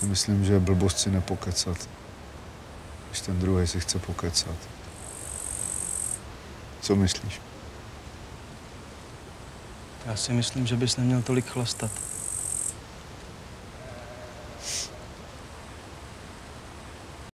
si myslím, že je blbost si nepokecat, když ten druhý si chce pokecat. Co myslíš? Já si myslím, že bys neměl tolik chlastat.